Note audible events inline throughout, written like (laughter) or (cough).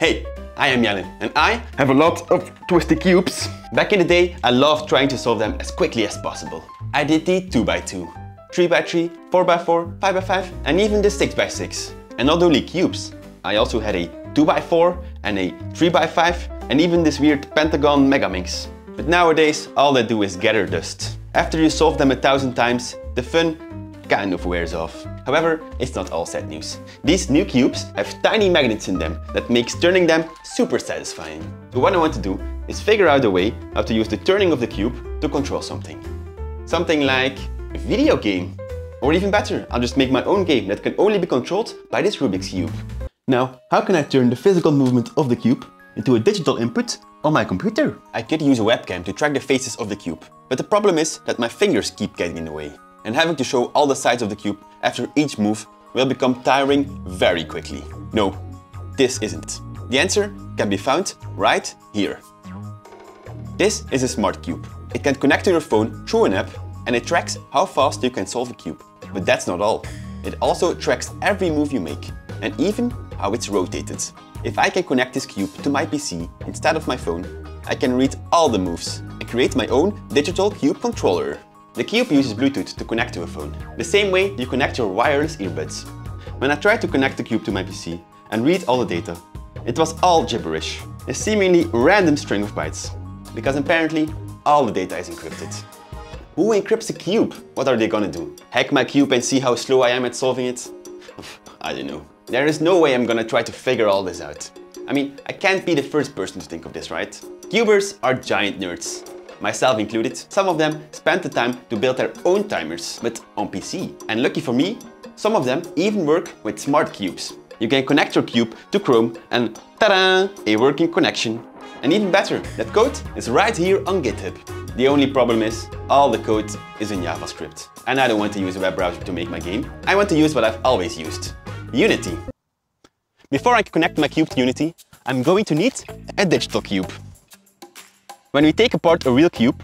Hey, I am Jelle and I have a lot of twisty cubes. Back in the day, I loved trying to solve them as quickly as possible. I did the 2x2, 3x3, 4x4, 5x5 and even the 6x6. And not only cubes, I also had a 2x4 and a 3x5 and even this weird pentagon Megaminx. But nowadays, all they do is gather dust. After you solve them a thousand times, the fun kind of wears off. However, it's not all sad news. These new cubes have tiny magnets in them that makes turning them super satisfying. So what I want to do is figure out a way how to use the turning of the cube to control something. Something like a video game. Or even better, I'll just make my own game that can only be controlled by this Rubik's Cube. Now, how can I turn the physical movement of the cube into a digital input on my computer? I could use a webcam to track the faces of the cube, but the problem is that my fingers keep getting in the way and having to show all the sides of the cube after each move will become tiring very quickly. No, this isn't. The answer can be found right here. This is a smart cube. It can connect to your phone through an app and it tracks how fast you can solve a cube. But that's not all. It also tracks every move you make and even how it's rotated. If I can connect this cube to my PC instead of my phone, I can read all the moves and create my own digital cube controller. The Cube uses Bluetooth to connect to a phone, the same way you connect your wireless earbuds. When I tried to connect the Cube to my PC and read all the data, it was all gibberish, a seemingly random string of bytes, because apparently all the data is encrypted. Who encrypts a cube? What are they gonna do? Hack my cube and see how slow I am at solving it? I don't know. There is no way I'm gonna try to figure all this out. I mean, I can't be the first person to think of this, right? Cubers are giant nerds myself included, some of them spent the time to build their own timers, but on PC. And lucky for me, some of them even work with smart cubes. You can connect your cube to Chrome and ta-da, a working connection. And even better, that code is right here on GitHub. The only problem is, all the code is in JavaScript. And I don't want to use a web browser to make my game. I want to use what I've always used, Unity. Before I connect my cube to Unity, I'm going to need a digital cube. When we take apart a real cube,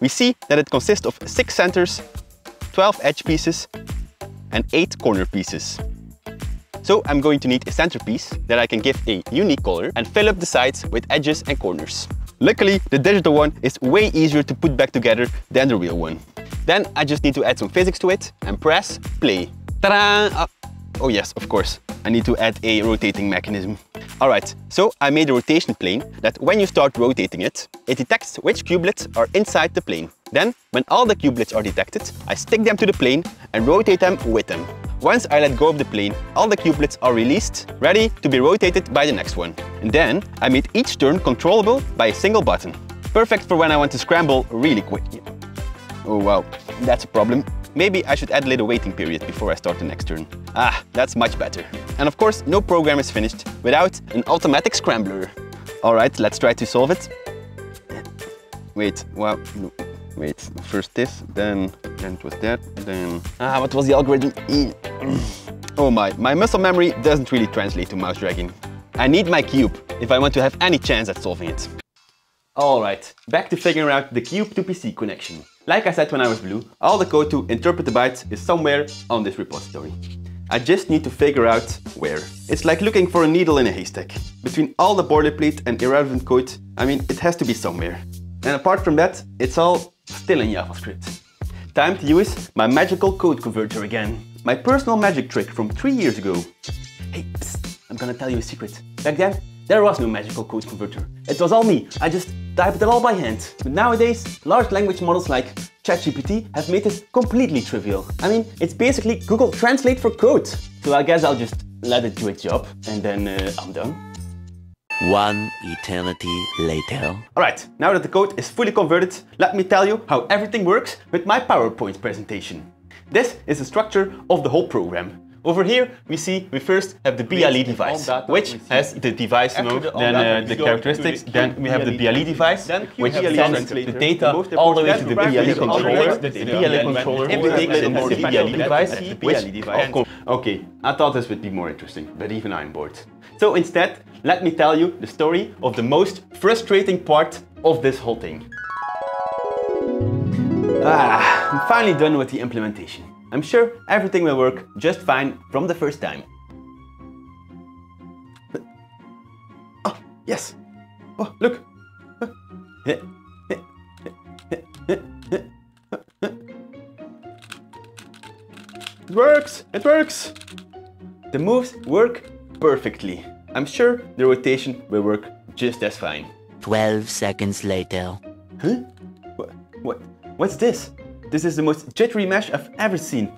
we see that it consists of 6 centers, 12 edge pieces and 8 corner pieces. So I'm going to need a centerpiece that I can give a unique color and fill up the sides with edges and corners. Luckily, the digital one is way easier to put back together than the real one. Then I just need to add some physics to it and press play. Ta-da! Ah. Oh yes, of course. I need to add a rotating mechanism. Alright, so I made a rotation plane that when you start rotating it, it detects which cubelets are inside the plane. Then, when all the cubelets are detected, I stick them to the plane and rotate them with them. Once I let go of the plane, all the cubelets are released, ready to be rotated by the next one. And then, I made each turn controllable by a single button. Perfect for when I want to scramble really quick. Oh wow, that's a problem. Maybe I should add a little waiting period before I start the next turn. Ah, that's much better. And of course, no program is finished without an automatic scrambler. All right, let's try to solve it. Wait, well, no, wait, first this, then, then it was that, then... Ah, what was the algorithm? (clears throat) Oh my, my muscle memory doesn't really translate to mouse dragging. I need my cube if I want to have any chance at solving it. Alright, back to figuring out the cube to PC connection. Like I said when I was blue, all the code to interpret the bytes is somewhere on this repository. I just need to figure out where. It's like looking for a needle in a haystack. Between all the boilerplate and irrelevant code, I mean, it has to be somewhere. And apart from that, it's all still in JavaScript. Time to use my magical code converter again. My personal magic trick from three years ago. Hey, psst, I'm gonna tell you a secret. Back then, there was no magical code converter. It was all me. I just typed it all by hand. But nowadays, large language models like ChatGPT have made this completely trivial. I mean, it's basically Google Translate for code. So I guess I'll just let it do its job and then uh, I'm done. One eternity later. Alright, now that the code is fully converted, let me tell you how everything works with my PowerPoint presentation. This is the structure of the whole program. Over here, we see we first have the BLE device, which has the device node, then uh, the characteristics, then we have the BLE device, which sends the data all the way to the BLE controller, the BLE controller in the BLE device, which, okay, I thought this would be more interesting, but even I'm bored. So instead, let me tell you the story of the most frustrating part of this whole thing. Ah, I'm finally done with the implementation. I'm sure everything will work just fine from the first time. Oh, Yes. Oh, look. It works! It works! The moves work perfectly. I'm sure the rotation will work just as fine. 12 seconds later. Huh? What, what? What's this? This is the most jittery mesh I've ever seen.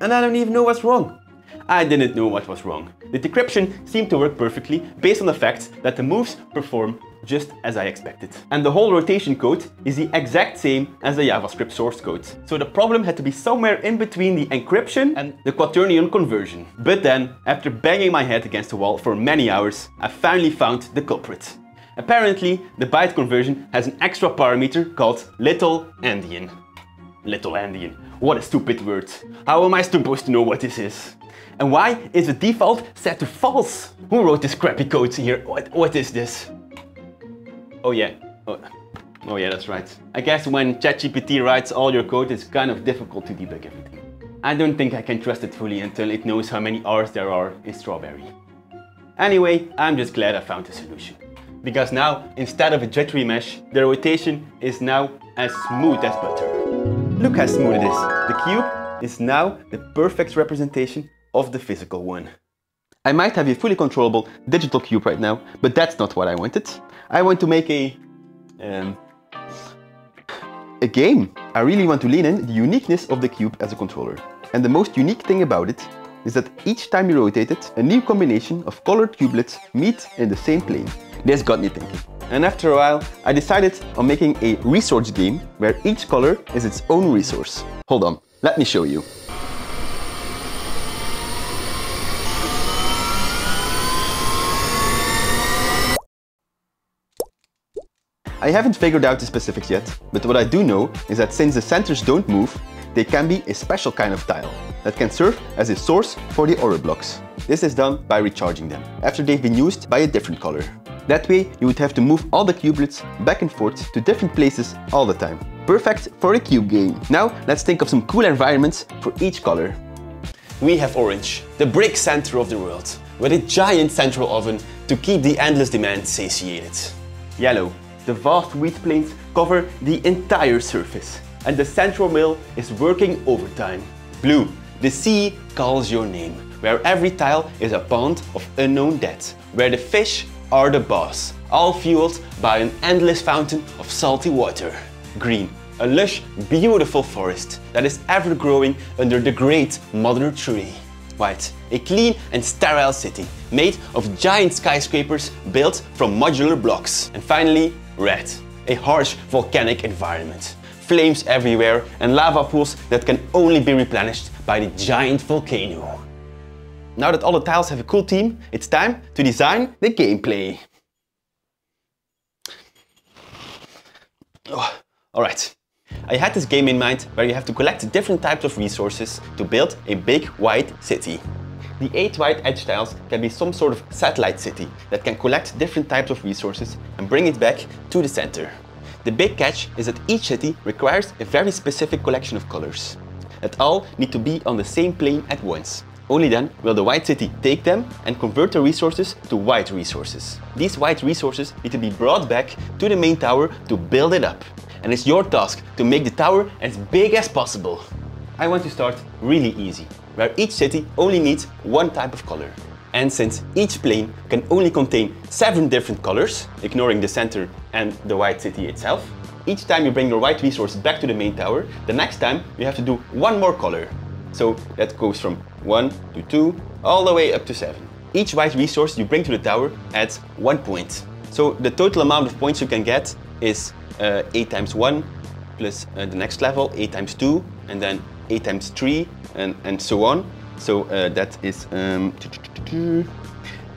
And I don't even know what's wrong. I didn't know what was wrong. The decryption seemed to work perfectly based on the fact that the moves perform just as I expected. And the whole rotation code is the exact same as the JavaScript source code. So the problem had to be somewhere in between the encryption and the quaternion conversion. But then, after banging my head against the wall for many hours, I finally found the culprit. Apparently, the byte conversion has an extra parameter called little endian. Little endian. What a stupid word. How am I supposed to know what this is? And why is the default set to false? Who wrote this crappy code here? What, what is this? Oh yeah. Oh. oh yeah, that's right. I guess when ChatGPT writes all your code, it's kind of difficult to debug everything. I don't think I can trust it fully until it knows how many R's there are in strawberry. Anyway, I'm just glad I found a solution. Because now, instead of a jittery mesh, the rotation is now as smooth as butter. Look how smooth it is. The cube is now the perfect representation of the physical one. I might have a fully controllable digital cube right now, but that's not what I wanted. I want to make a... Um, a game. I really want to lean in the uniqueness of the cube as a controller. And the most unique thing about it is that each time you rotate it, a new combination of colored cubelets meet in the same plane. This got me thinking. And after a while, I decided on making a resource game where each color is its own resource. Hold on, let me show you. I haven't figured out the specifics yet, but what I do know is that since the centers don't move, they can be a special kind of tile that can serve as a source for the aura blocks. This is done by recharging them, after they've been used by a different color. That way, you would have to move all the cubelets back and forth to different places all the time. Perfect for a cube game. Now, let's think of some cool environments for each color. We have orange, the brick center of the world, with a giant central oven to keep the endless demand satiated. Yellow, the vast wheat plains cover the entire surface, and the central mill is working overtime. Blue, the sea calls your name, where every tile is a pond of unknown depth, where the fish are the boss, all fueled by an endless fountain of salty water. Green, a lush, beautiful forest that is ever growing under the great mother tree. White, a clean and sterile city made of giant skyscrapers built from modular blocks. And finally, red, a harsh volcanic environment. Flames everywhere and lava pools that can only be replenished by the giant volcano. Now that all the tiles have a cool theme, it's time to design the gameplay. Oh, Alright, I had this game in mind where you have to collect different types of resources to build a big white city. The 8 white edge tiles can be some sort of satellite city that can collect different types of resources and bring it back to the center. The big catch is that each city requires a very specific collection of colors that all need to be on the same plane at once. Only then will the white city take them and convert the resources to white resources. These white resources need to be brought back to the main tower to build it up. And it's your task to make the tower as big as possible. I want to start really easy, where each city only needs one type of color. And since each plane can only contain seven different colors, ignoring the center and the white city itself, each time you bring your white resource back to the main tower, the next time you have to do one more color. So that goes from 1 to 2, all the way up to 7. Each white resource you bring to the tower adds 1 point. So the total amount of points you can get is uh, 8 times 1 plus uh, the next level, 8 times 2, and then 8 times 3, and, and so on. So uh, that is um,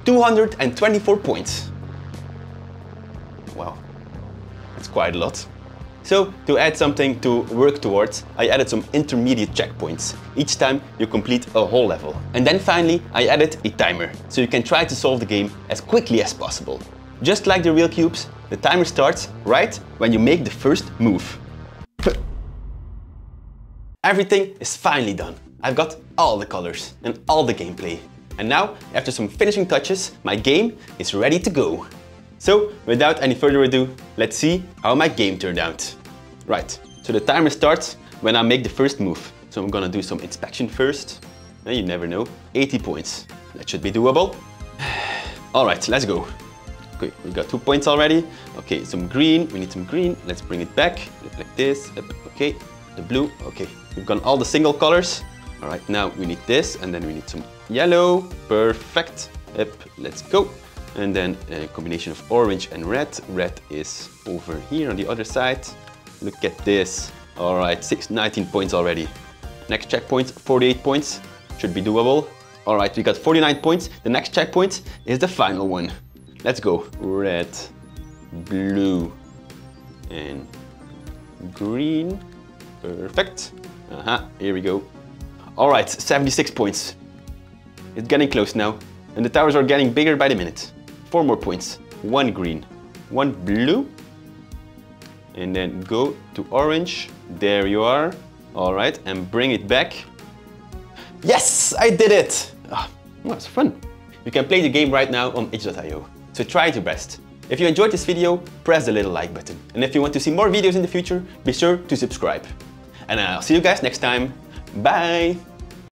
224 points. Wow, that's quite a lot. So, to add something to work towards, I added some intermediate checkpoints, each time you complete a whole level. And then finally, I added a timer, so you can try to solve the game as quickly as possible. Just like the real cubes, the timer starts right when you make the first move. (laughs) Everything is finally done. I've got all the colors and all the gameplay. And now, after some finishing touches, my game is ready to go. So, without any further ado, let's see how my game turned out. Right, so the timer starts when I make the first move. So I'm gonna do some inspection first. And you never know, 80 points. That should be doable. (sighs) All right, let's go. Okay, we've got two points already. Okay, some green, we need some green. Let's bring it back, like this. Okay, the blue, okay. We've got all the single colors. All right, now we need this, and then we need some yellow. Perfect. Yep, let's go. And then a combination of orange and red. Red is over here on the other side. Look at this. All right, six, 19 points already. Next checkpoint, 48 points. Should be doable. All right, we got 49 points. The next checkpoint is the final one. Let's go. Red, blue, and green. Perfect. Uh-huh, here we go. All right, 76 points. It's getting close now. And the towers are getting bigger by the minute. Four more points. One green, one blue. And then go to orange. There you are. All right, and bring it back. Yes, I did it! Oh, fun. You can play the game right now on itch.io. So try your best. If you enjoyed this video, press the little like button. And if you want to see more videos in the future, be sure to subscribe. And I'll see you guys next time. Bye!